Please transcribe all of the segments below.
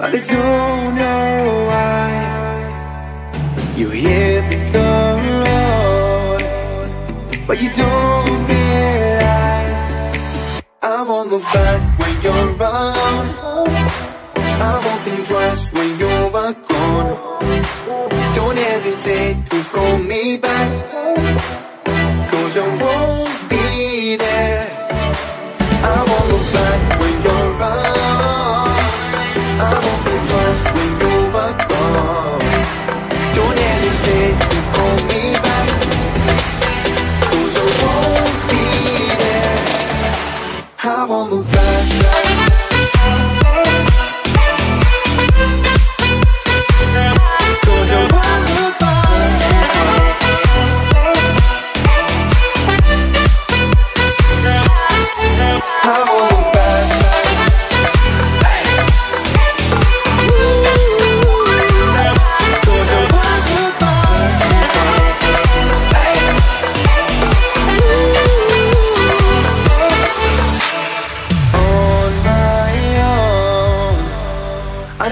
I don't know why. You hit the road But you don't realize. I won't look back when you're around I won't think twice when you're gone Don't hesitate to call me back. Cause I won't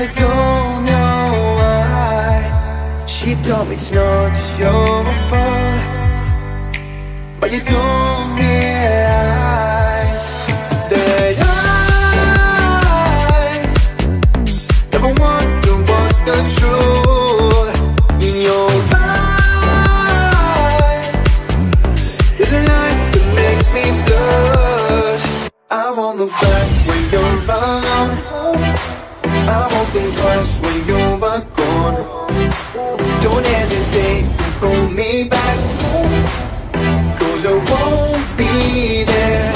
I don't know why. She told me it's not your fault But you don't realize That I Never to watch the truth In your eyes. There's a light that makes me blush. I won't look back when you're nothing twice when you're gone. Don't hesitate to call me back, cause I won't be there.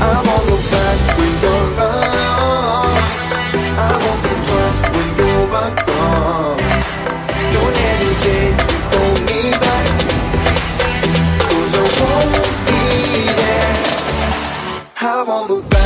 I won't look back when you're gone. I won't be twice when you're gone. Don't hesitate to call me back, cause I won't be there. I won't look back.